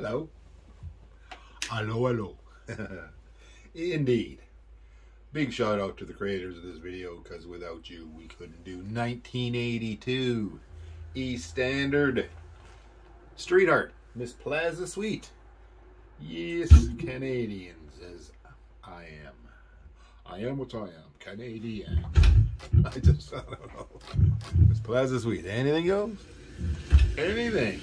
Hello. Hello, hello. Indeed. Big shout out to the creators of this video because without you we couldn't do 1982 E Standard Streetheart Miss Plaza Suite. Yes, Canadians as I am. I am what I am, Canadian. I just, I don't know. Miss Plaza Suite, anything goes? Anything.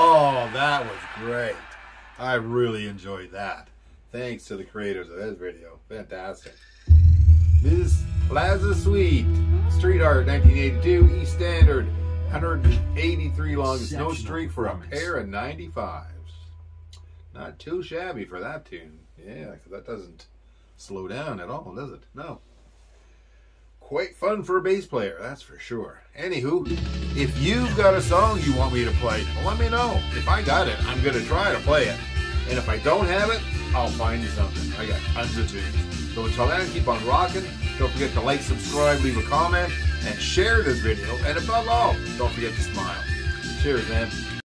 Oh, that was great. I really enjoyed that. Thanks to the creators of this video. Fantastic. This Plaza Suite, Streetheart 1982, East Standard, 183 long No streak for a pair of 95s. Not too shabby for that tune. Yeah, because that doesn't slow down at all, does it? No. Quite fun for a bass player, that's for sure. Anywho, if you've got a song you want me to play, let me know. If I got it, I'm going to try to play it. And if I don't have it, I'll find you something. I got tons of tunes. So until then, keep on rocking. Don't forget to like, subscribe, leave a comment, and share this video. And above all, don't forget to smile. Cheers, man.